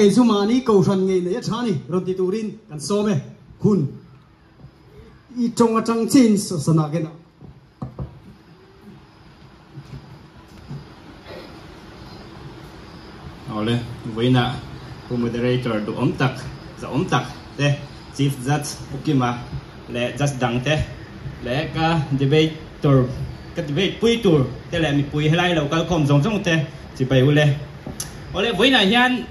cái số mà ní cầu thần nghề này chán đi rồi thì turin cần so về hun y trong ở trong chín sân nào cái nào. Ole, vâng với nạ, cô moderator đủ ống tắc, giờ ống tắc, thế. Chief judge, mà le just đăng te, cả debate tour cái debate pui tour, thế là mình puy pui lại lo cái không giống giống thế. Chỉ bày ule. Ole, với nạ hian,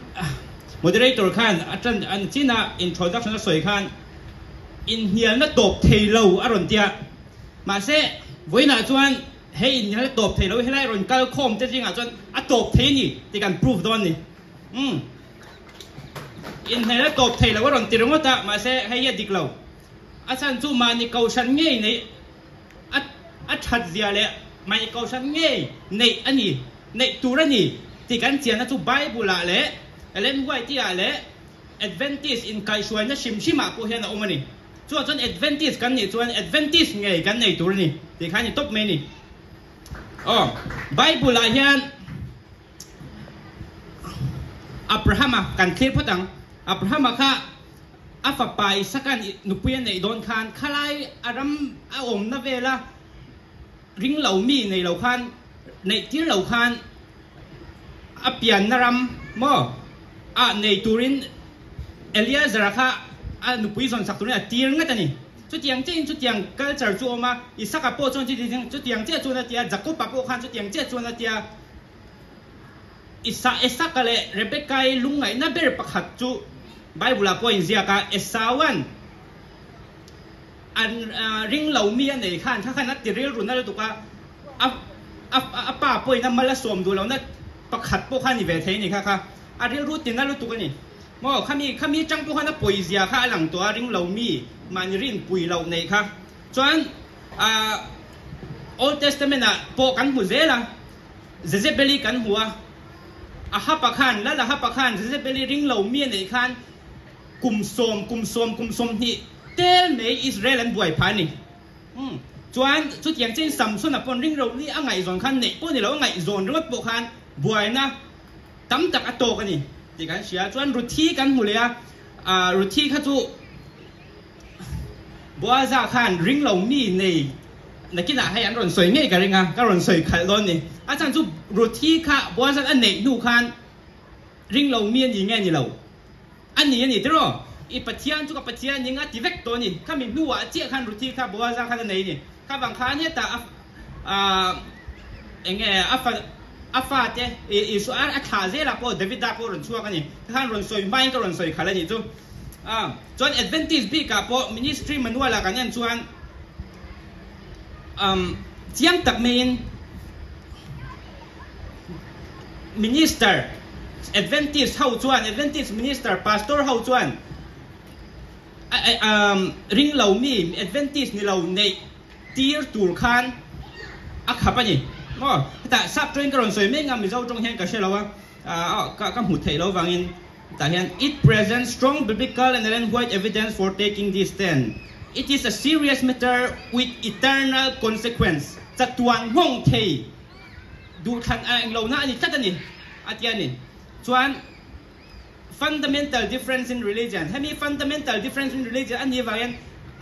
moderator khan, atan an china introduction na soi khan, in hian na top thei lo aron tia, mà sẽ với nạ chuan, hey in hal top thei lo helai ron kal khom te jinga chon a top thei ni ti kan prove don ni um in hal top thei lo ron ti ro ta ma se hey ya dik lo a chan chu ma ni kau san nge ni a a that zia le mai kau san nge nei ani nei tu ra ni ti kan chian na chu bible la le elen wai ti a le advantage in kai suai na sim sima ko hian a omani chu chon advantage kan ni chuan advantage nge kan nei tur ni ti khan ni top me ni Oh, Bible lah hian Abraham kan clear patang Abraham kha afa pai sakan nupuyan nei don khan khalai aram a om na vela ring lo mi nei lo khan nei tir lo khan a pian naram mo a nei turin elia zarakha a nupui zon sak turin a tir nga tani chu tiang chen chu tiang culture chu oma isaka po chon chi ting chu tiang che chu na tia jakob pa po khan chu tiang che chu na tia isa esa kale rebecca i lungai na ber pakhat chu bible ko in zia ka esawan an ring lo mi an nei khan kha khan at tiril runa lo tuka a a pa po na mala som du lo na pakhat po khan i ve thei ni kha kha อาริรู้ตินะรู้ตุกันนี่มอข้ามีข้ามีจังปุฮันปุ๋ยเสียข้าหลังตัวริ้งเรามีมันรินปุ๋ยเราในค่ะจวนอ่า Old Testament อะโปกันหัวเจละเจเจเบลีกันหัวอาฮับปะขันและละฮับปะขันเจเจเบลีริ้งเรามีในขันกลุ่มโสมกลุ่มโสมกลุ่มโสมที่เตลในอิสราเอลบ่วยพันนี่อืมจวนชุดอย่างเช่นสัมสุนอะปนริ้งเรานี่อะไงส่วนขันเนี่ยพวกนี้เราไงส่วนรถโปกันบ่วยนะ tam tak cái ka ni ti kan sia chuan ruthi kan hulia a ruthi kha chu bua za khan ring lo ni nei na kina hay ăn an ron soi nei ka ringa ka ron soi kha lon ni a chan chu ruthi kha bua za an nei nu khan. Ring lo mien gì nghe gì, lo an ni ni tro i patian chu ka patian ni nga ti vek to ni kha min nuwa che khan ruthi kha bua za khan nei ni kha bang kha ne ta a enge a afate isu ar akhaze la po, david da ko ron chuwa kani khan ron soi mai ka ron soi khala ni chu. À chuan Adventist bi ka po, ministry manuala kan yan chuan. Um chiang tak mein minister advantage hau chuan, Adventist minister, pastor hau chuan. Um ring lau mi advantage ni lo nei tier tur khan. Akhapa ni. Ờ, nó tại sắp trên cái rồi mấy mình dâu trong hen cả xe lâu à ờ, à các các hụt thể lâu vàng in tại hiện it presents strong biblical and then white evidence for taking this stand. It is a serious matter with eternal consequence. Chắc tuan hong thể. Đủ khăn anh lâu na ni chắc à, anh ni anh ni fundamental difference in religion. Hay mi fundamental difference in religion? Anh như vậy à,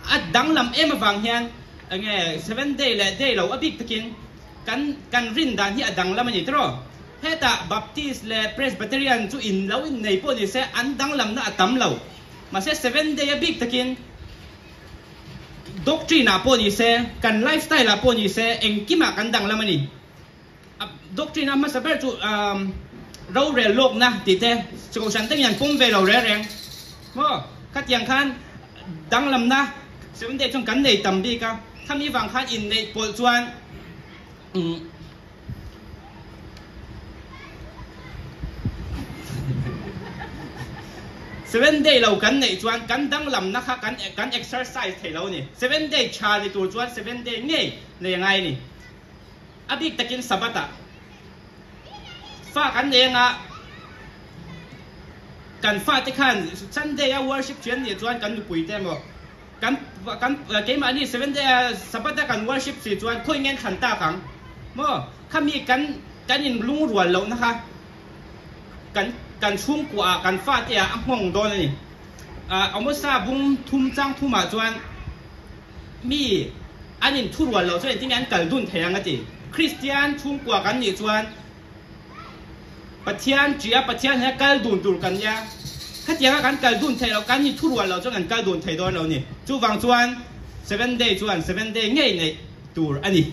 anh đắng làm em vàng hen nghe, seven day là day lâu à, a big กันกันรินดานที่อดังลำมันยิ่ตรอให้ตาบัพติสและเพรสเบเตเรียนจูอินเลวินในพวกนี้เสอันดังลำน่าตัมเลวมาเสเซเว่นเดียบิกตะกินด็อกทรีนาพวกนี้เสกันไลฟ์สไตล์ละพวกนี้เสเองกิมากันดังลำมันนี่ด็อกทรีนามาสเปร์จูเราเรียนโลกนะติเตสกุลฉันตั้งยังพุ่มเวลาเรียนรงว่าขัดยังคันดังลำนะเซเว่นเดียชงกันในตัมบีกับทำนี้ฟังคันอินในปวดจวน Ừ. seven day lâu cắn này chuan cắn đăng làm nó khác, cắn cắn exercise thể lâu nè seven day cha thì tuổi chuan seven day nè này, ngay nè abik takin sabata pha cắn này ngà cần pha thì khan sunday a worship chuyên thì chuan cắn quỷ tem mà cắn cắn à, cái mà này seven day à, sabata cần worship thì chuan khôi ngang khanta khang khoi ngen khan ta kang mo khami kan kan in lung rual lo na kha kan กันชุ่มกว่ากันฟาดเอียอ่องโดนนี่อ่าเอามาซาบุ้งทุ่มจังทุ่มมาจวนมีอันนี้ทุรวนเราช่วยที่งั้นกันดุนแทงกันจีคริสเตียนชุ่มกว่ากันนี่จวนปะเทียนจียปะเทียนให้กันดุนดุกันยาถ้าเทียกันกันดุนเทเรากันนี่ทุรวนเราช่วยกันกันดุนเทโดนเรานี่จู่ฟังจวน seven day จวน seven day ง่ายในตูอันนี้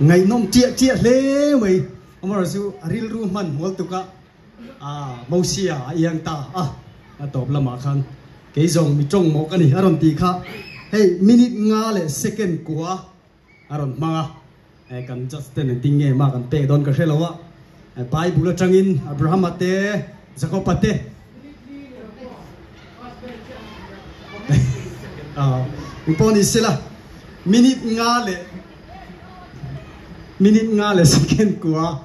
ngày nông chia chia lê mày. Ông bảo siêu ril ru man hol tu ka à mau sia à, à, yang ta à. À top lama à khan. Cái dòng mi trong một cái này aron ti kha. Hey, minute nga le second kwa aron manga ai kan just ten ting nge ma kan pe don ka shelawa bible changin abraham ate jacob ate à mình pon isila minute nga le minute nga le second kwa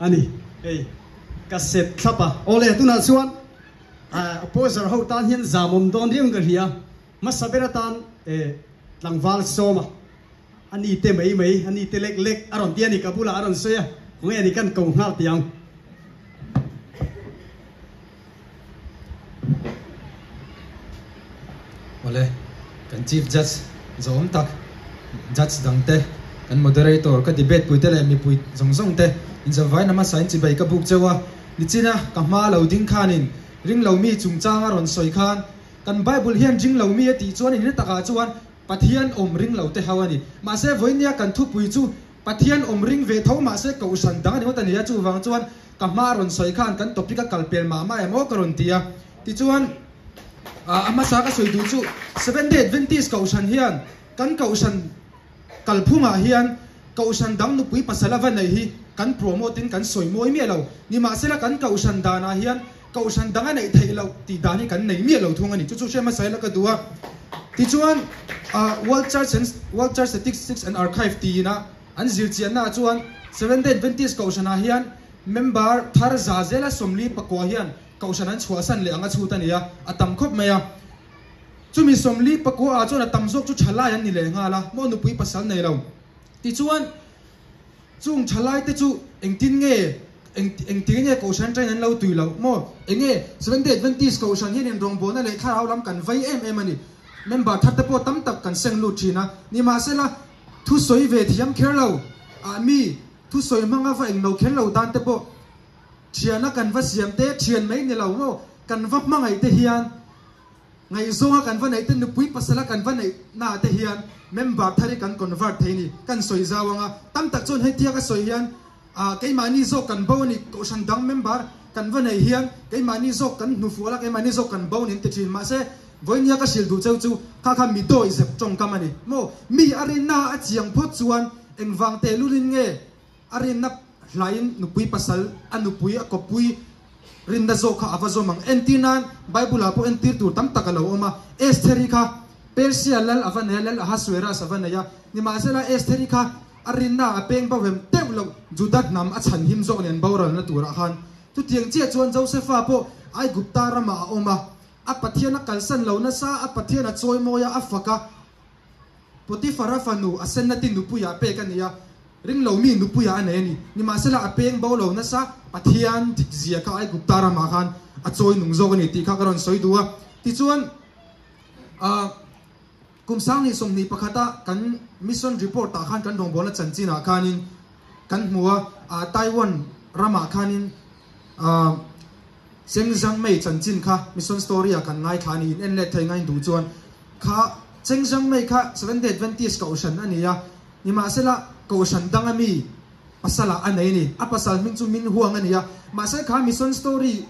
ani ei kaset thapa ole tuna chuan a ah, opposer ho tan hian zamom don riam ga ria ma sabera tan eh, e langwal soma. Ani te mai mai ani te lek lek. Aron ti ani kapula aron soya. Ngai ani kan kong hal tiang. Ole, kan chief judge zom tak. Judge dang te kan moderator ka debate pui te le mi pui zong zong te in za vai nama sain chi bai ka buk chewa ni china ka ma lo ding khanin ring lo mi chung changa ron soi khan. Kan bible hian jing lo mi ti chuan in taka chuan. Pathian om ring lo te hawani ma se voinia kan thu pui chu. Pathian om ring ve tho ma se ko san da ni wata ni chu wang chuan. Ka ma ron soi khan kan topic ka kalpel ma ma emo karon tia ti chuan a ama sa ka soi du chu. 7 day adventist ko san hian kan ko san kalphunga hian ko san dang nu pui pasala van nei hi kan promoting kan soi moi mi lo ni ma se la kan ko san dana hian ko san dang nei thei lo ti dani kan nei mi lo thung ani chu chu shema sai la ka duwa ti chuan world church and, world church statistics and archive ti na an zir chian na chuan seven day adventist ko san hian, member thar za zela somli pakwa hian ko san an chhuwa san le anga chu ta nia atam à, khop maya chumi somli pakwa a chuan atam zok chu thala yan ni le nga la. Mo nu pui pasal nei lo ti chuan, chung thalai te chu anh tin nge anh eng ti nge ko san train an lo tui lo mo, eng nge seven day adventist ko san hian in rong bo na le thar au lam kan vai em em ani. Member that te po tam tak kan seng lu thina ni ma se la, thu soi ve thiam kher lo a mi, thu soi manga va eng no kher lo dan te po. Thiana kan va siam te thian mai ni lo mo. Kan va mangai te hian ngai zonga kan va nei te nu pui pasala kan va nei na te hian member thari kan convert theini kan soi zawanga tam tak chon hetia ka soi hian, a mà ni zo kan bo ni. Ko san dang member kan va nei hian ke mani zo kan nu fuala mà ni zo kan bo ni. Te chin ma se voinia ka sil du chau chu. Kha kha mi do isep chong kamani mo, mi arena a chiang pho chuan, eng wang te lulin nge. Arena hlain nu pui pasal anu pui a ko pui rinda zo kha avazo mang entinan, bible apo entir tur tam takalo oma. Esteri kha persia lal avana lal haswera savana ya ni ma sela esteri kha arinna apeng ba wem teulo judat nam a chan him zo nen bawral na tura han tu tiang che chuan joseph apo, ai gupta rama oma. A pathiana kalsan lo na sa a pathiana choi moya afaka. Potifara fanu asenna tin nupuya pe kania ริงเหล่ามีนุปุยานเอนี่นี่มาเสละเพียงบ่าวเรานะสักปัทยานทิกเสียข้าไอ้กุปตารามาขันอัจฉริยนุ่งโจกันนี่ที่ข้ากรอนสวยดัวที่ชวนอ่ากุมสังนี่สมนีประคตะกันมิชชั่นรีพอร์ตตาคันกันดงบอลจันจีนาคันินกันหัวอ่าไต้หวันรามาขานินอ่าเซียงซังไม่จันจินค่ะมิชชั่นสตอรี่กันไล่คันินเอ็นเล็ดไทยงานดูจวนค่ะเซียงซังไม่ค่ะสเว่นเดย์เวนตี้สกอตแลนอันนี้อะ ni ma sela ka ocean dang ami pasala anei ni a pasal min chu min huang ania ma se kha mission story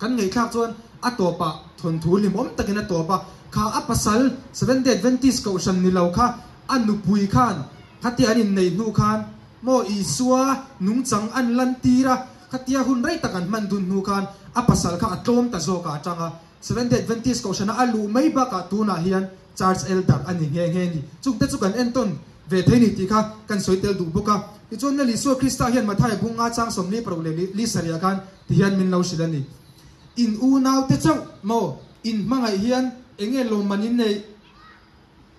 kan ngai khak chuan a to pa thon thu lim om takin a to pa kha a pasal 7 day 20 ka ocean ni lo kha anu pui khan khati anin nei nu khan mo i suwa nung chang an lan tira khatia hun rai takan man dun nu khan a pasal kha atlom ta zo ka changa 7 day 20 ka ocean a lu mai ba ka tu na hian charge elder ani nge nge ni chuk te chukan enton về thế này thì cả cần soi tel đủ bốc cả thì chốn lý số Christa hiện mà thay bung ngã trang sống ni problem ni li sari akan thì hiện mình lâu sila ni in u nào thế chẳng mò in mang ai hiện anh em lo manin này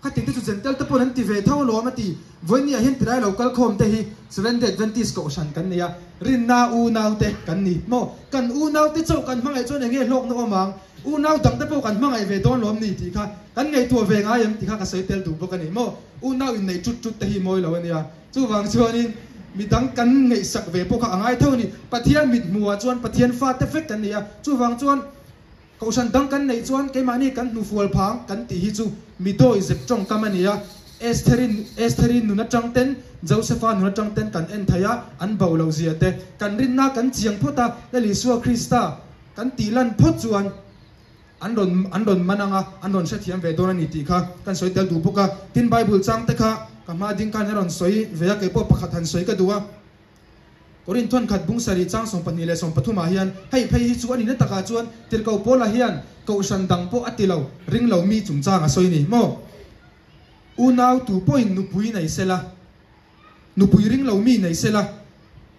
khát tiếng tu zen tel ta pon an ti ve thau lo ma ti voi ni a hin tirai local khom te hi seven day adventist ko san kan nia rin na u nau te kan ni. Mo kan u nau te chau kan mangai chon nge lok no mang u nau dang te po kan mangai ve don lom ni ti kha, kan ngai tu ve nga yam ti kha ka sei tel du bo kan ni. Mo u nau in nei chut chut te hi moi lo nia à. chu wang chuan in, mi dang kan ngai sak ve po kha angai thau ni. Pathian mit mua chuan, pathian fa te fek kan nia à. chu wang chuan câu san đăng căn này chuan cái mani kan nu fual phang kan tỷ hi chu. Mi do i zep chong kamania Estherin Estherin nuna chang ten Josepha nuna chang ten kan en thaya an bau lo zia te kan rin na kan chiang phota le li suwa Krista kan ti lan phot chuan an don an don mananga an don se thiam ve dona ni ti kha. Kan soi tel du buka tin bible chang te kha. Ka ma ding kan ron soi về cái ke po pakhat han soi ka duwa korin thon khat bung sari chang song pani le song pathuma hian hei phei hi chu ani na taka chuan tir ko pola hian ko san dang po atilo ring lo mi chung chang a soi ni mo u nau tu point nu pui nei sela nu pui ring lo mi nei sela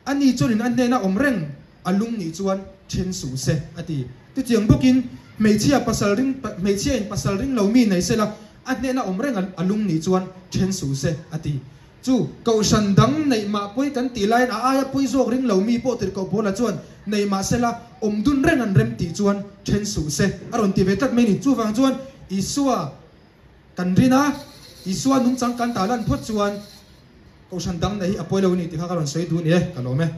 ani chuan an ne na om reng alung ni chuan chen su se ati tu chiang bokin mei chia pasal ring mei chia in pasal ring lo mi nei sela an ne na om reng alung ni chuan chen su se ati chu cầu sân đắng này mà bôi cắn tỷ lai à ai bôi zok ring lâu mi bộ từ cầu bố là chuan này mà sẽ là om đun reng an rem tỷ chuan sủ xe. À rồi tỷ về tat mấy ni chu vàng chuan isua kan rina isua nung chẳng cần ta lan phot chuan cầu sân đắng này à bôi lâu ni thì kha rồi sẽ du nhé cả lo mẹ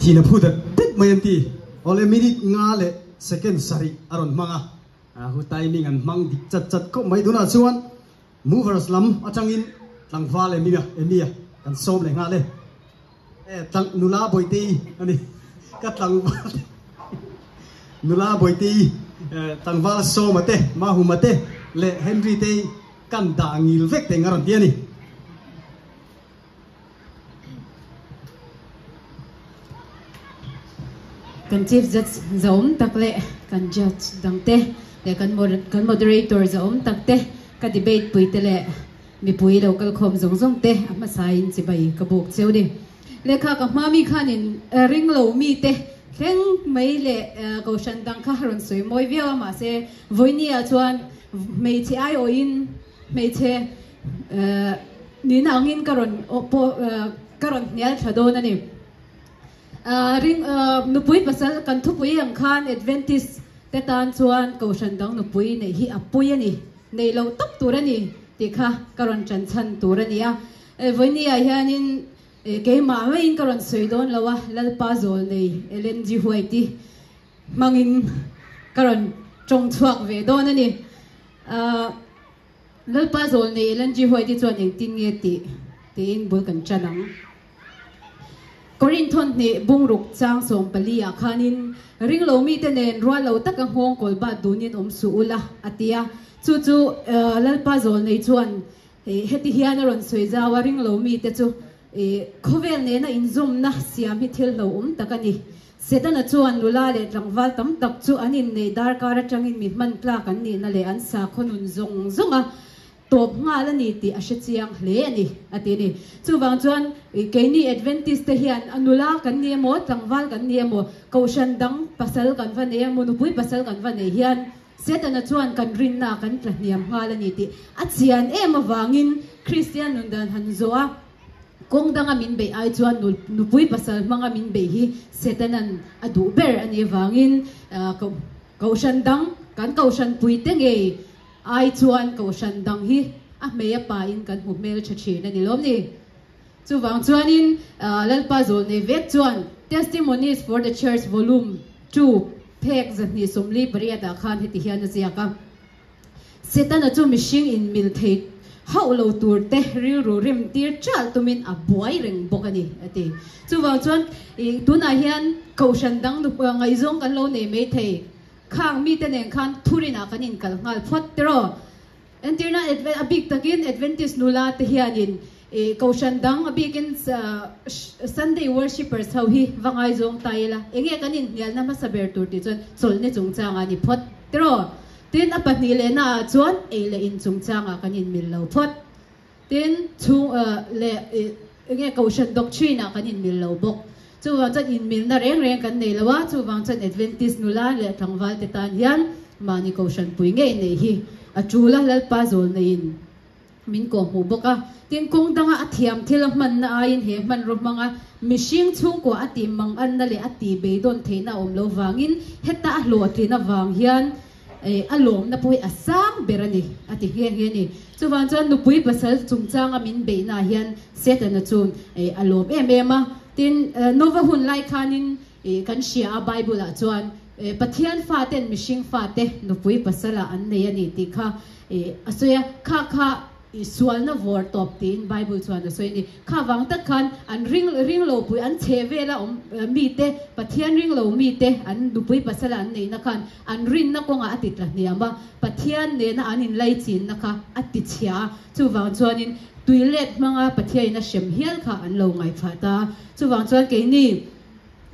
thì là phụ được tết mấy anh ti ole mình nga lệ, second sari aron manga à hu tai timing an mang dik chat chat ko mai duna chuan movers lam atangin tlang va le mi ya emia kan som le nga le e tang nula boy ti. Ani ka tlang nula boy ti tang va so mate ma hu mate le henry te kan da ngil vek te ngaran ti ani kan chief judge zom takle kan judge dangte te kan kan moderator zom takte ka debate pui te le mi pui lo kal khom zong zong te ama sain chi bai ka bok cheu ni le kha ka ma mi khan in ring lo mi te khen mai le ko shan dang kha ron soi moi via ma se voini a chuan. Mei chi ai o in mei che ni na ngin karon po karon nial thadon ani ring nupui pasal kan thupui ang khan adventist tết tan chuan ko shan dang nupui nei hi này. Ani nei lo tap turani ti kha karon chan chan turani a voini a hianin ke ma mai in karon soidon này lên zol nei elen mang in ti mangin karon chong về ve này. Ani lalpa zol này, lên ji huai ti chuan eng tin nghe ti ti in bul kan chân lắm Corinthon ne bungruk chang som palia khanin. Ring lo mi te nen, rua lo tak ang hong kol ba dunin om su ula atia chu chu eh, lalpa zol nei chuan eh, heti hian ron soi zawa ring lo mi te chu. Eh, Khovel ne na inzum na, siam hi thil lo um takani setana chuan lula le tlangwal tam tak chu anin nei dar kara changin mi man tla kan ni na le an sa khonun zong zonga top nga la ni ti a à chiang hle ani ati ni chu wang chuan ke ni adventist te hian à anula kan ni mo tlangwal kan ni mo kaushan dang pasal kan va ne mo nupui pasal kan va ne hian. Setan a chuan kan rin na kan tla niam nga la ni ti a à chian em awangin christian nun dan han zoa kong dang amin be ai chuan nupui pasal manga min be hi. Setanan adu ber ani wangin kaushan dang kan kaushan pui te nge ai chuan ko shan dang hi a me a pa in kan mu mel cha chi na ni lom ni. Chu wang chuan in lalpa zol ne vek chuan. Testimonies for the church volume 2 pek zan ni somli paria da khan heti hian zia ka setan a chu mishing in mil thei. Hau lo tur te ril ru rim tir chal tumin a buai reng bokani ati chu wang chuan tuna hian ko shan dang nu ngai zong kan lo ne me thei khang mi ten en khan thurina kanin kal ngal phot tero entirna abik takin adventist nula te hianin e kaushan dang abikin sunday worshippers how hi wangai zong taila enge kanin nial na masaber tur ti chon sol ne chung changa ni phot tero tin apat ni le na chuan e le in chung changa kanin mil lo phot tin chung le enge kaushan doctrine kanin mil bok chu wang chan in mil na reng reng kan nei lawa chu wang chan adventist nula le thangwal te tan hian mani ko shan pui nge nei hi a chula lal pa zol nei in min ko mu boka tin kong danga a thiam thil man na ain he man ro manga mishing chung ko ati mang an na le ati be don theina om lo wangin heta a lo tri na wang hian e eh, alom na pui asang berani ati hian hian ni chuwan chuan nupui pasal chungchang amin be na hian set na chun e eh, alom em em a tin uh, nova hun lai khanin e kan shia a bible a chuan eh, pathian fa ten mishing fa te nupui pasala an nei ani ti kha eh, e asoya kha kha sual na vor top tin bible chuan a soi ni. Kha wang ta khan, an ring ring lo pui, an cheve la om mi te, pathian ring lo mi te, an dupui pasala an nei na khan, an rin na konga atit la niamba, pathian ne na anin lai chin na kha ati chia chu wang tùy lệch chuan in tuilet manga pathian xem shem khá ăn lâu lo ngai phata chú wang chuan ke ni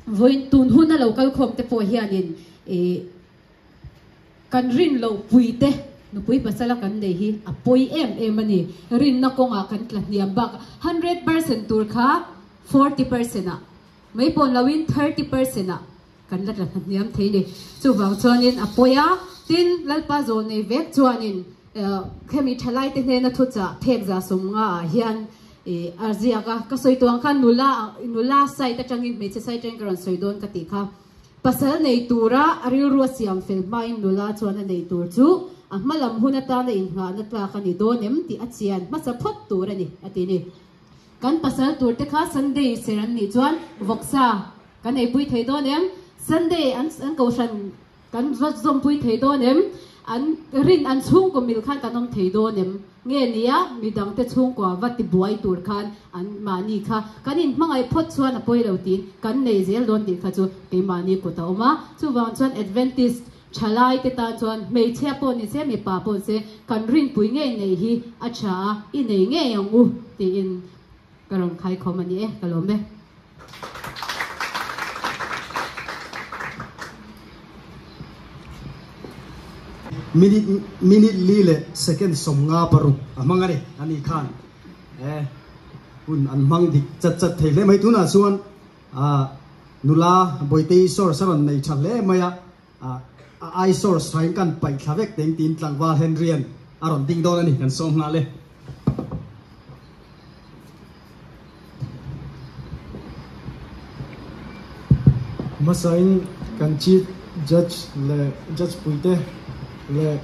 với tun hôn na lâu cao khom te po hianin e kan rin lo pui te no pui pasala kan nei hi à, a poi em em ani rin na konga kan tla niam bạc. 100% tur khá 40% a mai pon lawin 30% a kan la tla niam thế thei ni chu wang chuanin a poya tin lalpa zo nei vek chuanin Ờ, khemi thalai te ne na thu cha phek za sum nga, hian e arzia ka ka soi tuang khan nula nula sai ta changin me che sai teng karon soi don ka ti kha. Pasal nei tura aril ruwa siam fel mai nula chuan nei tur chu, a hmalam huna ta na in nga na tla ka ni do nem ti achian ma sa phot tur ani ati ni. Kan pasal tur te kha, sunday seran ni chuan, voksa, kan ei pui thei do em. Sunday an an ko shan kan zom pui thei do em an rin an chung ko mil khan kanom thei do nem. Nge nia mi dang te chung ko wat buai tur khan an mani kha. Kanin mangai phot chuan a poi lo tin, kan nei zel don ti kha chu ke mani ko ta oma chu wang chuan adventist chalai te ta chuan mei che po ni se mi pa po se, kan rin pui nge nei hi, a cha i nei nge yang u ti in karong khai khom ani e kalome minute minute li le second som nga paru. Amangare ani khan. Eh un, an mang dik chat chat thei le mai tu na chuan a ah, nula boite sor saron nei chan le maya a. Ah, Ai sor sain kan pai thavek teng tin tlang wa henrian aron ding don ani, kan som na le. Masain kan chi judge le, judge puite le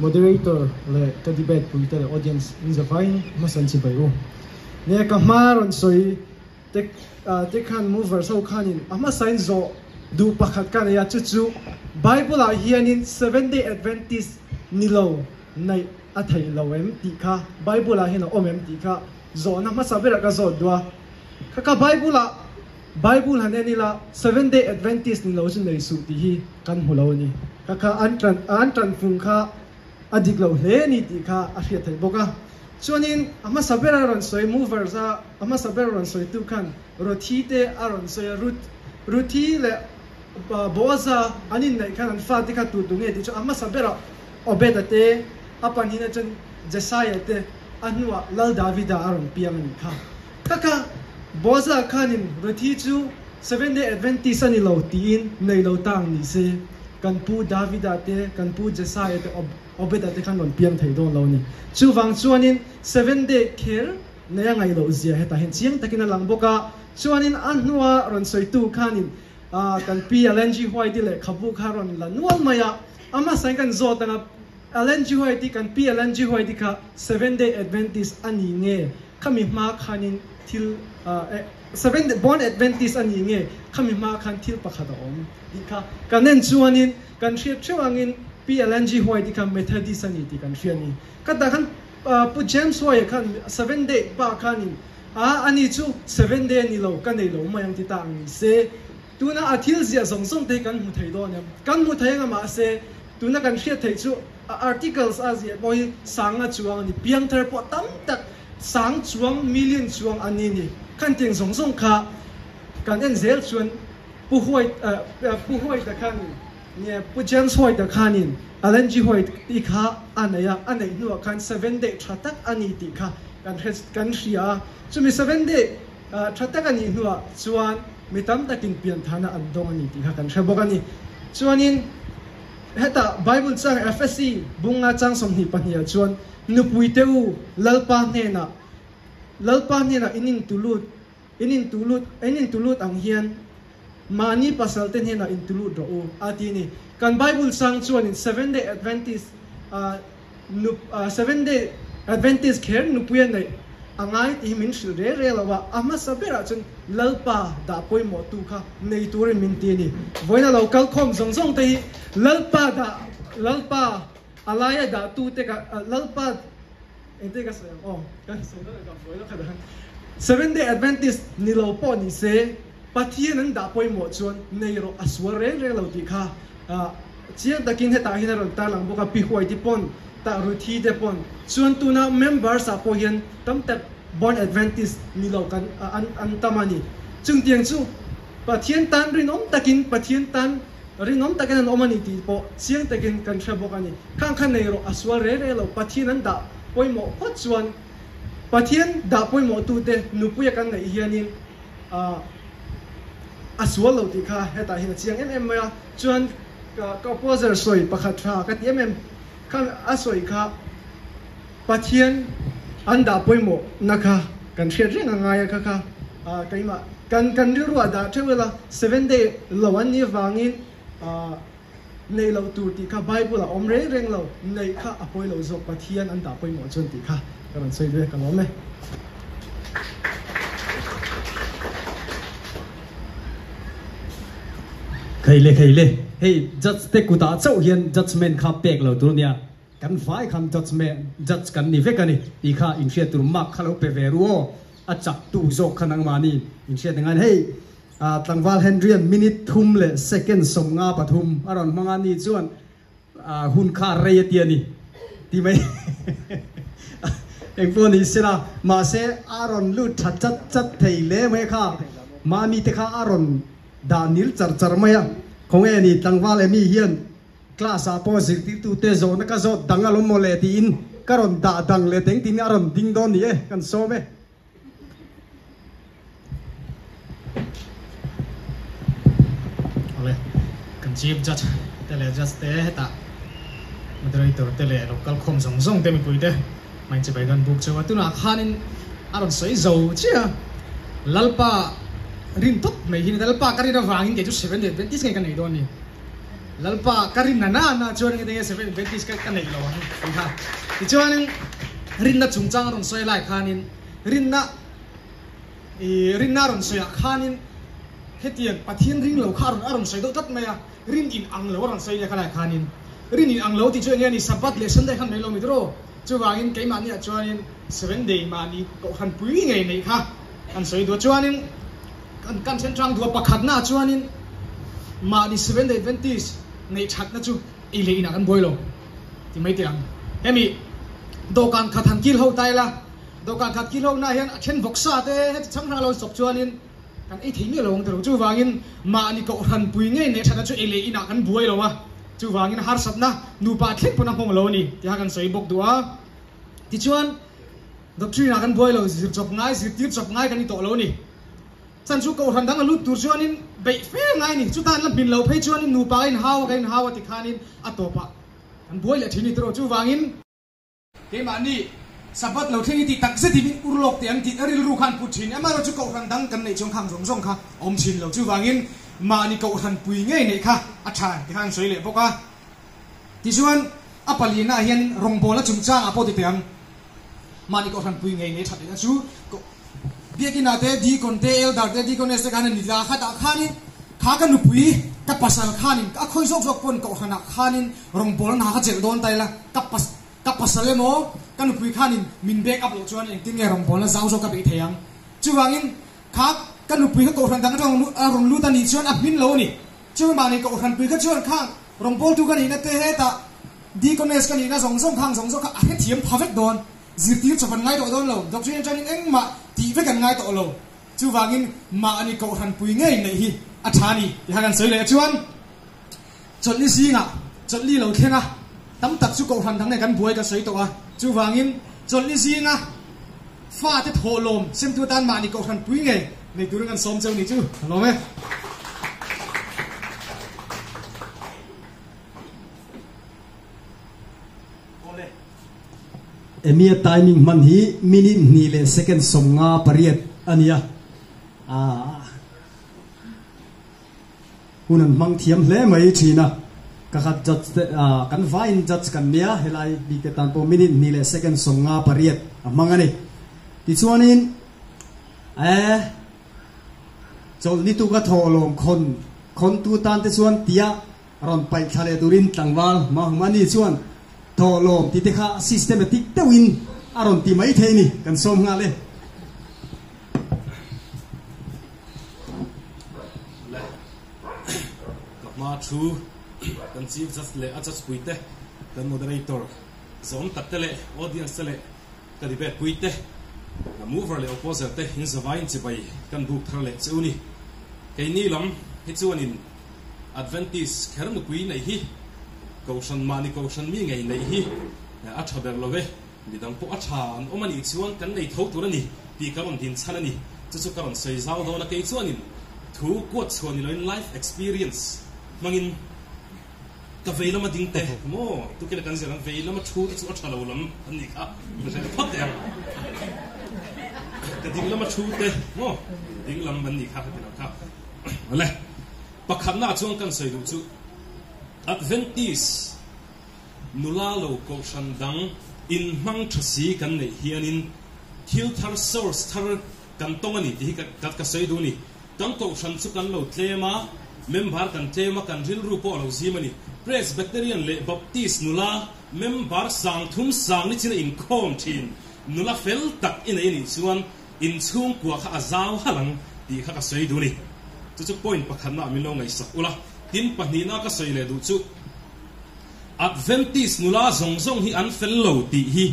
moderator, le ka debate pui puite le audience in the fine ma san chi bai u ne ka maron soi, te te khan mover so khan in ama sign zo du pakhat kan ya chu chu. Bible a hian in seven day adventist nilo nai a thai lo em ti kha. Bible a hian om em ti kha. Zo na ma sabera ka zo dua. Ka ka bible a bible han ni la seven day adventist ni lo chin nei su ti hi kan hu ni ka ka an tran an tran fung kha adik lo hle ni ti kha a hriat thai boka. Chuanin ama sabera ron soi mover za ama sabera ron soi tu khan rothi te aron soi rut ruthi le boza anin nei khan an fa ti kha tu tu nge ti chu ama sabera obeda te apan hina chen jesaya te anwa lal davida aron piang ni kha kaka boza khanin rathi chu seven day adventist ani lo tin nei lo tang ni se kan pu david ate kan pu jesaya ate obeda ate khan lon piam thei don lo ni. Chu wang chuanin seven day kher nei ngai lo zia heta hen chiang takina lang boka. Chuanin an nuwa ron soi tu khanin ah, a kan pi alenji huai di le khabu kha ron la nual maya. Ama sai kan zo tanga, alenji huai di kan pi alenji huai di kha seven day adventist ani nge. Khami ma khanin thil uh, eh, seven day born adventist ani nge, khami ma khan thil pakhat om. Dikha kanen chuanin, kan thia thewangin PLNG alenji huai methodist ani ti kan thriani kada khan uh, pu james huai khan, seven day ba khanin a, ani chu seven day ni lo kan nei lo mayang ti ta ni. Se tuna athil zia song song te kan mu thei do ne kan mu thei nga ma se tuna kan thia thei chu articles a zia, moi sanga chuang ni piang thar po tam tak sang chuang million chuang ani ni kan teng song song kha kan en zel chuan pu huai pu huai da khan ni pu james huai da khanin alan ji huai ti kha anaya anai nu kan seven day thatak ani ti kha kan kan hria chumi seven day thatak ani nu chuan mi tam takin pian thana an dong ani ti kha kan thre bok ani chuanin heta bible chang fsc bunga chang som hi pahnia chuan nupui teu lalpa hne na lalpa hne na inin tulut inin tulut inin tulut ang hian mani pasal ten hena in tulut ro ati ni kan bible sang chuan in seven day adventist uh, nup uh, seven day adventist kher nupuyan nei angai ti min shil re re lawa, ama sabera chun lalpa da poi mo tu kha, nei turin min ti ni. Voina local khom zong zong te lalpa da lalpa alaya da tu te ka lalpa ente ka sa oh ka sa da ka voina ka da seven day adventist ni lo po ni se pathian an da poi mo chuan nei ro aswa re re lo ti kha. Chia takin he ta hin ro ta lang boka pi huai ti pon ta ru thi de pon chuan tu na members a po hian tam tak born adventist mi lo kan an an tamani chung tiang chu pathian tan rin om takin pathian tan rin om takin an omani ti po ta takin kan thra boka ni khang khan nei ro aswa à re re lo pathian an da poi mo hot chuan pathian da poi mo tu te nupuya kan nei hianin a aswa lo ti kha heta hin chiang em em ma chuan ka soi pakhat tha ka ti em em kan asoi kha pathian, anda poimo nakha kan thia ring anga ya kha kha a ah, kaima kan kan ri ruwa da thewela 7 day, lawan ni wangin a ah, nei lo tu ti kha bible a om re reng lo nei kha apoi lo zo pathian, anda poimo chon ti kha kan soi de kan om le khai le khai le hey, judge te kuta chau hian judgment kha pek lo tur nia kan fai kham judgment judge kan ni ve kan ni ti kha in fia tur mak khalo pe ve ruo a chak tu zo khanang mani in fia dengan hey a tlangwal hendrian minute thum le second som nga pathum aron manga ni chuan a hun kha re tia ni ti mai eng phone ni sira ma se aron lu that chat chat thei le mai kha ma mi te kha aron Daniel char char maya không nghe ai ni tangwal emi hiền class a positive tu te zo na ka zo dangal mo le ti in. Karon da dang le teng tin aron ding don ni e kan so me. Ole, kan chief judge te le judge te ta. Moderator te le local khom zong zong te mi pui te. Mai che bai gan buk chewa tu na khanin aron soi zo. Chia, lalpa rin top mai hin lalpa kari ra wangin ke chu 7 de 20 kan nei doni ni lalpa kari na na na chuan ke de 7 20 kan kan nei lo ni ha ti chuan rin na chung chang aron soi lai khanin rin na i rin na ron soi khanin hetian pathian ring lo kha ron aron soi do tat maya rin in ang lo ron soi ya khala khanin rin in ang lo ti chuan ni sabat lesson san dai khan nei lo mi dro chu wangin ke ma ni a chuanin 7 day ma ni ko han pui ngai nei kha. An soi do chuanin kan kan sen trang dua pakhat na chuanin ma ni seven day adventist nei that na chu i le ina kan boilo ti mai tiang hemi dokan kan khat kil ho tai la dokan khat kil ho na hian a chen boksa te he chang ra lo sok chuanin kan ei thei mi lo ngter chu wangin ma ni ko han pui nge nei that na chu i le ina kan boilo wa chu wangin har sat na nu pa thlek puna hong lo ni ti ha kan soi bok dua ti chuan doctrine kan boilo zir chop ngai zir tir chop ngai kan ni to lo ni chân chú cầu hầm đang ở lúc tuổi cho anh bị phê ngay nè chú ta làm bình lâu phê cho nên nụ bà in hao, cái hao thì khan, anh à tổ bạ anh bối là chỉ nít rồi chú vàng in thế mà nị sabat lâu thế thì tắc sẽ thì bị lộc thì anh thì ở lưu khan phụ chín. Em mà chú cầu hầm đang cần này trong hàng rong rong kha. Ông chín lâu chú vàng, anh. Mà anh cầu hầm bùi ngay này kha. À chà cái hàng suy lệ bốc à thì chú anh à, apalina hiền rong bò là chúng ta à apo thì tiếng mà anh cầu hầm bùi ngay này thật đấy chú biakin ate di kon te, el dar te, di kon este kan ni la khata khani kha kan pui, ka pasal khanin ka khoi sok sok pon ko khana khanin rong bol na ha chel don tai la. Ka pas, ka pasal mo kan pui khanin min back up lo chuan eng tin nge rong bol na zau so ka be theyang chu wangin kha kan pui ka ko khan dang rong rong lu ta ni chuan a min lo ni. Chu ma ni ko khan pui ka chuan khang rồng bol tu kan ni na te he ta. Đi con es kan ni na song song khang song song phá vết he thiam perfect cho phần ngay đội ngai to đọc lo. Cho anh em mà ti ve kan ngai to lo chu wangin ma ani ko han pui ngai nei hi. A thani ya kan soi le chuan chot ni singa chot li lo khenga tam tak chu ko han thang ne kan buai ka soi to a chu wangin chot ni singa pha te tho lom sem tu tan ma ni ko này pui nge nei tu kan som cheu ni chu lo me emia timing man hi minute ni le second som nga pariat ania a hunan mang thiam hle mai thina ka khat judge a kan vain judge kan mia helai bi ke tan po minute ni le second som nga pariat amangani ti chuanin e chol ni tu ka tholom khon khon tu tan te chuan tia ron pai thale durin tlangwal ma mani chuan tholom ti te kha systematic te win. Thế ti cần the ni kan som nga chú. Cần thu kan lệ just le achas puite cần moderator. Zon tattele audience le ka di bet puite ka mover le opposite te in zavain chi bai kan buk thar le chuni ke ni lam hi chuanin adventis khernu pui này hi kaushan mani kaushan mi ngai nei hi. A thaber love mi dang po a tha an omani chuan kan nei thau tur ani. Ti karon din chan ani. Chu chu karon sei zau do na ke chuanin thu kuat chuan loin life experience. Mangin ka vei lama ding te. Mo tu ke kan zera vei lama thu chu a thalo lam. An ni kha phot ya ka ding lama thu te. Mo ding lam man ni kha ka ti kha wala pakhat na chuan kan sei du chu adventis nulalo ko shandang in mang thasi kan nei hianin thil thar source thar kan tong ani ti ka kat ka sei duni. Tang kan ko shan chu kan lo tlema, member kan tlema kan ril ru po lo zimani. Presbyterian le baptist nula, member sang thum sang ni chin in khom thin. Nula fel tak in ai chuan in chung kwa kha azaw halang, ti kha ka sei duni. Chu chu point pakhan na mi lo ngai sak ula tin pahni na ka sei le du chu adventis nula zong zong hi an fel lo ti hi.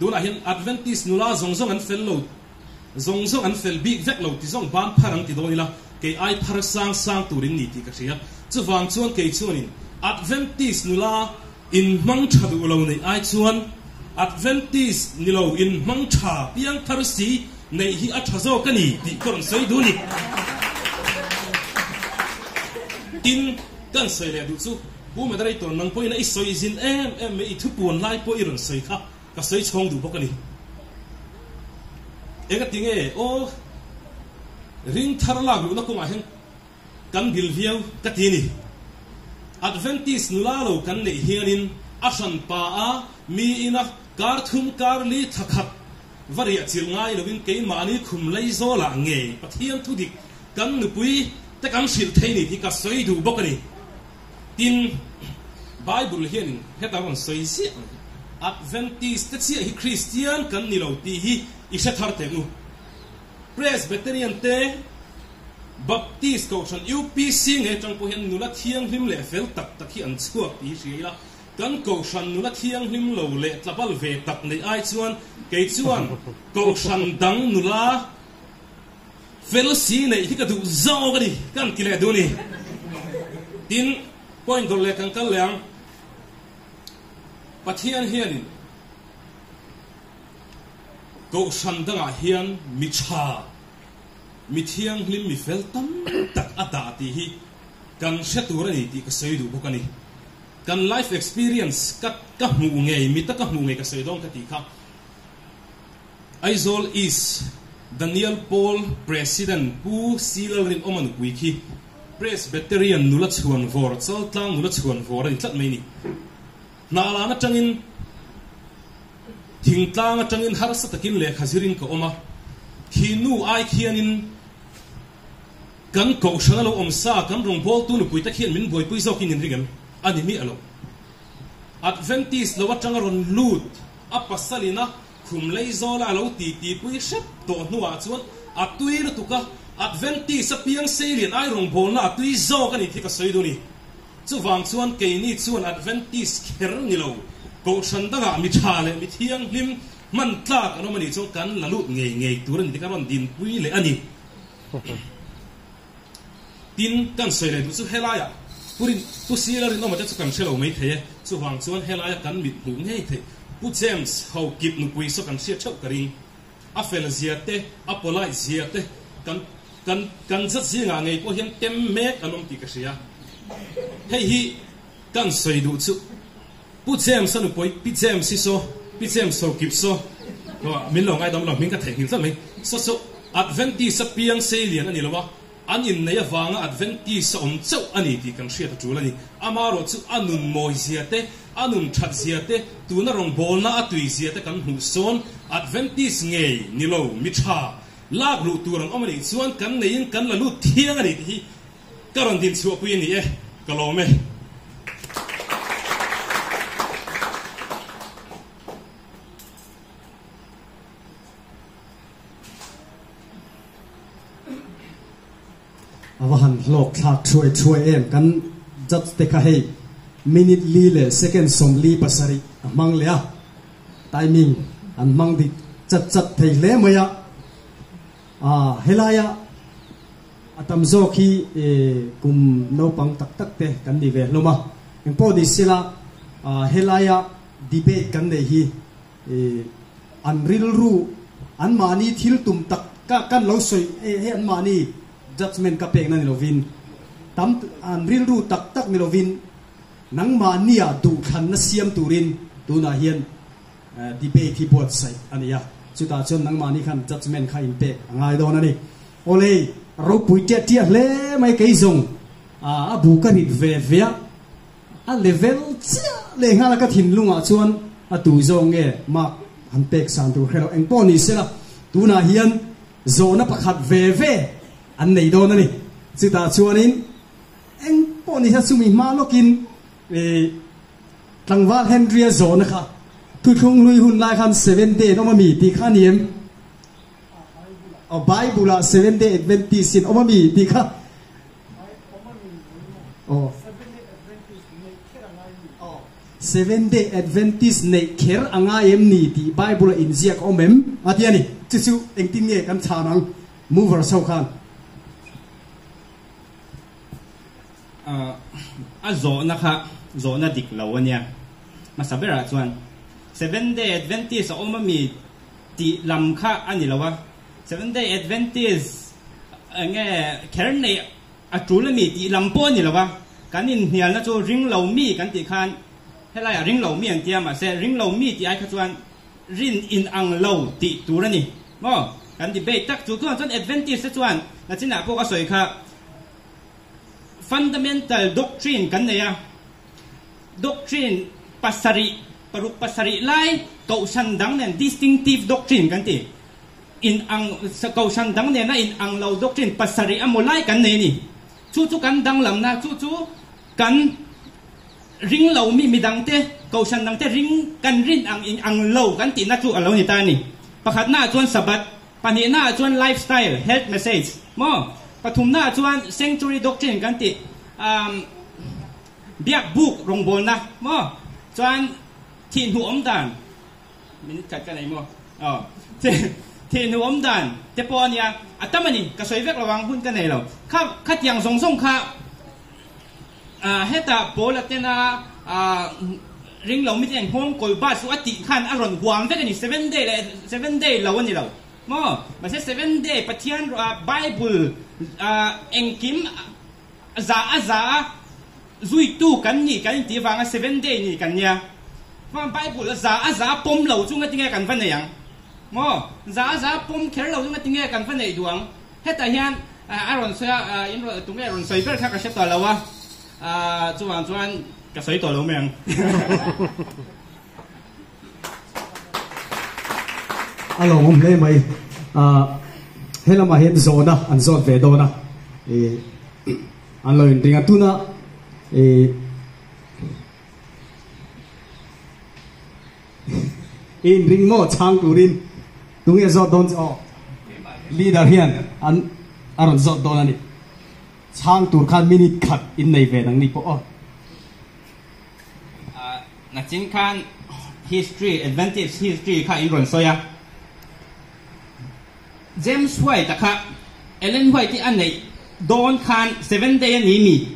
Duna hin adventis nula zong zong an fel lo zong zong an fel bi vek lo ti zong ban pharang ti do ila ke ai phar sang sang turin ni ti ka sia chu wang chuan ke chuanin adventis nula in mang tha du lo nei ai chuan adventis nilo in mang tha piang thar si nei hi a thazo ka ni ti kon sei du ni tin kan sei le du chu bu ma dai ton nang poi na i soi zin em em me i thu puan lai po i ron sei kha ka sei chong du bokani e ka tinge o ring thar la lu na ko ma hen kan gil viau ka ti ni adventis nulalo kan ne hianin asan pa a, mi ina, kar thum kar li thakhat varia chil ngai lovin ke mani khum lai zo la nge pathian thu dik kan nu pui te kan sil thei ni ti ka soi du bokani tin bible hian heta ron soi si adventist te chi hi christian kan ni lo ti hi i se thar te nu presbyterian te baptist ko chan upc nge chang po hian nula thiang hlim le fel tak tak hi an chuak ti si la kan ko shan nula thiang hlim lo le tlapal ve tak nei ai chuan? Ke chuan ko shan dang nula fel si nei thì cái du zo ga ni kan ki này, du ni tin point dol le kan kal leang pathian hianin ko shan danga à hian mi cha mi thiang hlim mi fel tam tak ata ti hi. Kan ra ni ti ka sei du bokani kan life experience kat ka mu nge mi ta ka mu nge ka sei dong ka ti kha Aizol is Daniel Paul, President pu silal rin oman wiki Presbyterian nula chuan vor chal tlang nula chuan vor in tlat mai ni. Na ala na tangin thing tlang atangin har sa takin le khazirin ka oma thinu ai khianin kan ko shana lo om sa, kan rong bol tu nu pui ta khian min boi pui zo kin ringan ani mi alo adventist lo watanga ron lut apasalina khum lei zo la lo ti ti pui shep to nuwa chuan atui ru tuka adventi a piang seilian ai rong bol na atui zo kan ni thika soidu ni chu wang chuan ke ni chuan adventis kher ni lo ko chan da ga mi tha le mi thiang hlim man tla ka no mani chu kan la lut ngei ngei turan ti ka ron din pui le ani tin kan soi le du chu helaya purin tu si la rin no ma chu kan chelo mai the chu wang chuan helaya kan mit hu ngei the pu james ho kip nu pui so kan sia chau kari a fel zia te a polai zia te kan kan kan zat zi nga ngei po hian tem me kanom ti ka sia hei hi kan soi du chu pu chem sanu poi pi james si so, pi james so kip so. No min lo ai dom lo min ka thei hin sa mai so so, adventist piang se lian ani lo wa an in nei awanga adventist om chau ani ti kan hria ta chula ni. Amaro chu anun moi ziate anum that zia te tuna rong bol na atui zia te kan hu son, adventist nge ni lo mi tha lak lu turang omani chuan kan nei kan la lu thiang ani hi karon din chu pui ni e kalome awahan lok thak chuai chuai em kan jat te ka hei minute li le, second som li pasari. Mang le timing. An mang di chat chat thei le maya à helaya atam zo khi e, kum no pang tak tak te kan di ve loma Em po di sila, a helaya debate kan nei hi. E, an ril ru, an mani thil tum tak ka kan lo soi. E he an mani judgment ka pek na ni lovin tam, an ril ru tak tak ni lovin nang ma nia du khan na siam turin tu na hian debate à, thi bot sai ania à, chuta chon nang ma ni khan judgment kha in pe angai don ani ole ro pui tia tia le mai kai zong a abu ka rit ve ve a level chia le nga la ka thin lunga à, chuan a tu zong nge ma han pek san tu khelo eng po ni sela tu na hian zona pakhat ve ve an nei do na ni chuta chuanin eng po ni sa sumi ma lokin e vác henry zona kha tôi không lui hun lai khan seven day, nó mà mì thì khan niệm ở Bible là seven day Adventist xin ông mi đi khá. Oh seven day Adventist này à à, anh ai em nì thì Bible in ziak om em ati anh chu chú, anh tin nge kan cha nang mover sau โซนาดิกเราเนี่ยมาสับเบราชวนเซเว่นเดย์แอดเวนติสโอมามีตีลำค่าอันนี้แล้ววะเซเว่นเดย์แอดเวนติสเงี้ยแค่ไหนอัจูลมีตีลำป้อนนี่แล้ววะกันนี่เนี่ยนะจูริงเรามีกันตีคันให้ไรอะริงเรามีอันเตียมาเซริงเรามีตีไอ้ขจวนรินอินอังเราตีตัวนี่มั้งกันที่เบตักจูก็จนแอดเวนติสจวนนั่นสินะพวกก็สวยค่ะ fundamental doctrine กันเนี่ย doctrine pasari paruk pasari lai kau sandang nen, distinctive doctrine kan ti? In ang, sa kau sandang nen na, in ang law doctrine pasari amulai kan nei ni. Chu chu kan dang lam na, chu chu kan ring law mi mi dang te kau sandang te ring kan rin ang, in ang law kan ti na chu alo ni ta ni. Pakhat na chuan sabat pani na chuan lifestyle, health message. Mo, pathum na chuan sanctuary doctrine kan ti. Um เบียกบุกลงบนนะมอจวนทีนหัวอมดันมินจัดกันไหนมออ๋อทีนหัวอมดันแต่ปอเนี่ยอัตมันนี่ก็สวยเวกระวังหุ้นกันไหนเราข้าข้าเตียงสงสงข้าอ่าเฮตาโปลัตเตนาอ่าริงเราไม่ได้ห้องกอยบ้าสุอติขันอรรอนหวังแต่กันนี่เซเว่นเดย์เลยเซเว่นเดย์เราวันนี้เรามอมาเซเซเว่นเดย์ปะเทียนอ่าไบเบิลอ่าเอ็งกิมจ้าจ้า zui tu kan ni, kan ti wanga seven day ni kan nya fa bible za a za pom lo chu nga tinga kan fan ne yang mo, za a za pom kher lo chu nga tinga kan fan nei duang. Heta hian aron à in ro tunga aron soi ber kha ka à to lawa a. Chuan chuan ka soi to lo meng alo mom le mai. A, hela ma hen zona, an tiếng anh tu na e an lo in ringa tuna e in ring mo chang turin tung e zot don o leader hian an aron zot don ani. Chang tur khan minute khat in nei ve nang ni po o na chin khan history advantage history kha in ron soya. James White ta kha Ellen White ti an nei don khan 7 day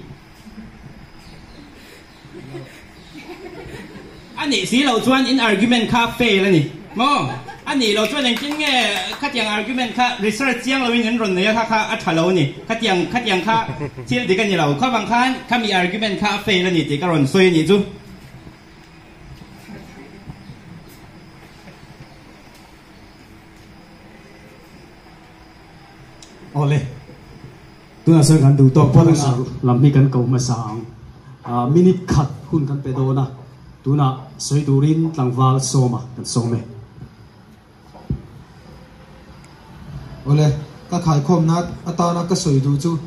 อันนี้สีเราชวน in argument าเฟ่แล้วนี่มออันนี้เราชวนอย่างจริงไงขัดยัง argument ค่ะ research เจียงเราเงินรุนเนี่ยค่ะค่ะอัดเรานี่ขัดยังขัดยังค่ะชื่อดีกันนี่เราข้อบางครั้งข้ามี argument าเฟ่แล้วนี่ดีกันรุนซวยนี่จุ๊โอเลตัวนั้นเสกันดูตัวพอดังลำมีกันเก่ามาสางอ่ามินิคัดหุ่นกันไปโดนนะ tu na soi tu rin tlang val soma kan song me ole, ka khai khom na ata na ka soi du chu.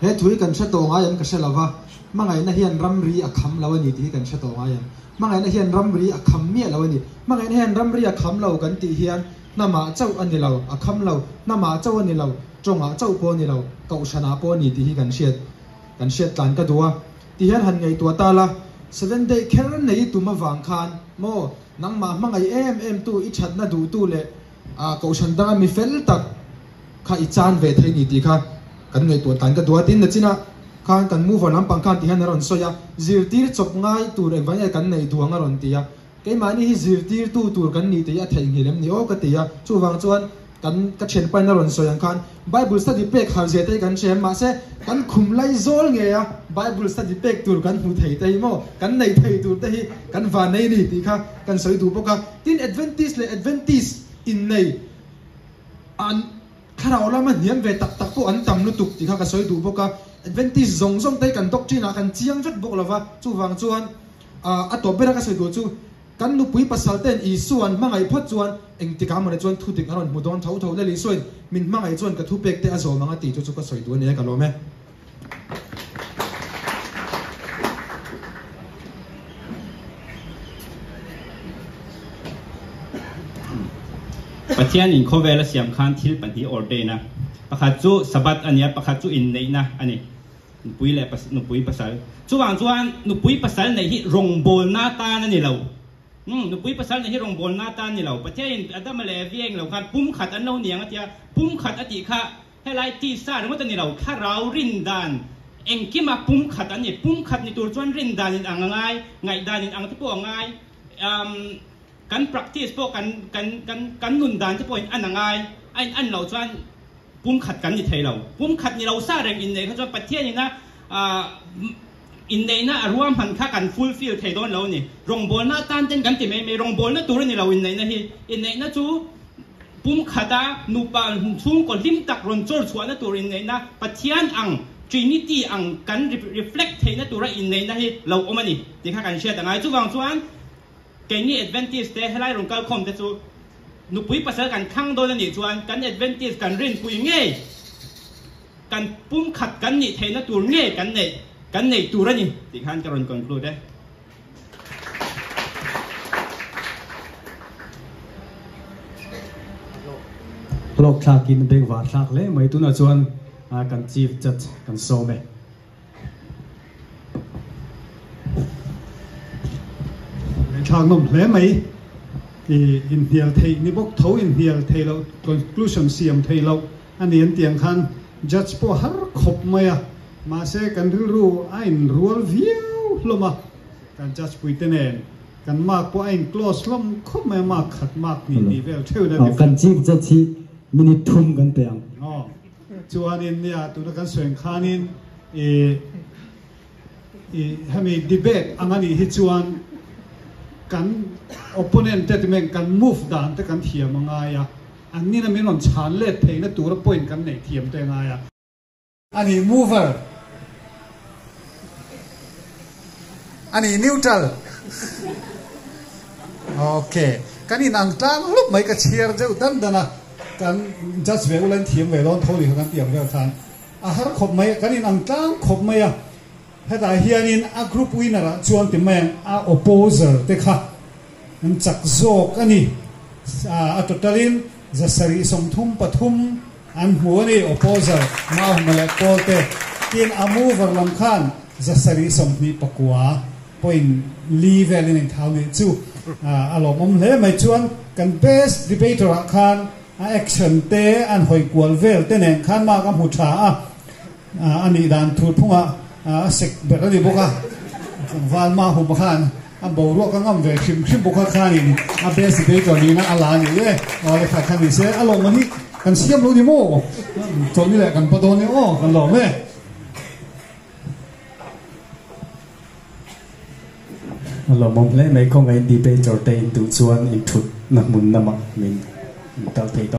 He thui kan sha to nga yam ka sha lawa mangai na hian ram ri a kham lawa ni ti kan sha to nga yan. Mangai na hian ram ri a kham mi lawa ni. Mangai na hian ram ri a kham lo kan ti hian. Nama chau ani lo a kham lo nama chau ani lo chonga chau po ni lo kau shana po ni ti hi kan shet kan shet tan ka duwa ti hian han ngai tua ta la seven day karen nei tu ma wang khan. Mo nang ma mangai em em tu i chat na du tu le a ko shan da mi fel tak kha i chan ve thei ni ti kha. Kan ngai tu tan ka duwa tin na. China khan kan move lam pang khan ti han ron so ya zir tir chop ngai tu re wang vai kan nei duang a ron ti ya ke mani hi zir tir tu tur kan ni ti ya thei hi lem ni o ka ti ya chu wang chuan kan ka chen pa na ron so yang kan bible study pack har je te kan chen ma se kan khum lai zol nge ya bible study pack tur kan hu thei te mo kan nei thei tur te hi kan va nei ni ti kha kan soi du boka tin adventist le adventist in nei an kharau lama niam ve tak tak po an tam lu tuk ti kha ka soi du boka adventist zong zong te kan doctrine a kan chiang vet bok lawa chu wang chuan a a to bera ka soi du chu. กันลูกปุยปัสสาวเต้นอีส่วนมังไอพัดจวนเองติกามันจวนทุติกอรอนมุดอนเท่าเท่าเลยส่วนมินมังไอจวนกับทุเปกเตอโซมั่งตีจุจุก็สวยตัวนี่ยกันรู้ไหมปัจเจียนอินโคเวลเสียมคันทิลปันทีออเดนะปะคัจุสบัดอันนี้ปะคัจุอินเนนะอันนี้นุปุยแหละนุปุยภาษาจู่วางจวนนุปุยภาษาในที่รงโบนาตานั่นนี่เรา จะประเทศนี่นะอ่าอินเดียนะรวมหันค่ากัน fulfill ไทยโดนเรานี่รงบอลน่าต้านเต้นกันติไม่ไม่รงบอลน่าตัวนี่เราอินเดียนะฮีอินเดียนะจูปุ่มขัดานูปานช่ วงก่อนลิมตักรอนโจรชวนนะตัวอินเดียนะประเทศอัง Trinity อังกัน reflect ไทยนะตัวอินเดียนะฮีเราอมันนี่ที่ข้ากันเชื่อแต่ไงจูบางส่วน cái ni advantage te helai rong kal khom te chu nu pui pasal kan khang do na ni chuan kan advantage kan rin pui nge kan pum khat kan ni theina tur nge kan nei kan nei tur ani ti khan ka ron conclude lok thak in bek wa thak le mai tu na chuan a kan chief judge kan so me thang nom hle mai thì in hial thei ni bok tho in hial thei lo conclusion siam thei lo ani an tiang khan. Judge po har khop มาเซกันริรูไอ้รัววิวลมะกันจัดปุยเตนนกันมากพอไอินคลอสลมคมไม่มากขัดมากนี่นี่เวลเท่านั้นกันจีบจะชีมินิทุ่มกันเตียงอ๋อจวนินเนี่ยตัวนักันสวนขานินเออเออให้มีดีเบตอันนี้ฮิจวนกัน opponent เต็มงกันมูฟดานแต่กันเทียมง่ายอะอันนี้นะมีนวาชานเล็ดเพลงนะตัวละป่วยกันไหนเทียมแต่ง่ายอะอันนี้ mover ani neutral. Okay kan in ang tang lup mai ka chiar jau dan dana kan just ve ulan thiam ve lon tholi kan tiam ve khan a har khop mai kan in ang tang khop mai ya heta hianin a group winner à, chuan ti mai a opposer te kha an chak zok ani a totalin za sari som thum pathum an huani opposer ma male kolte tin amu mover lam khan za sari som ni pakwa po in level in thau ne chu alom om le mai chuan kan best debater khan a action te an hoi kwal vel te nen khan ma ka mu tha a ani dan thu phunga sek berani boka wal ma hu khan a bo ro ka ngam ve khim khim boka khan in a best debater ni na ala ni ye a le kha khan ni se alom ani kan siam lo ni mo to ni le kan pa do ni o kan lo me lo mong le mai kong ai debate or te tu chuan in thut na mun na mak min tal thei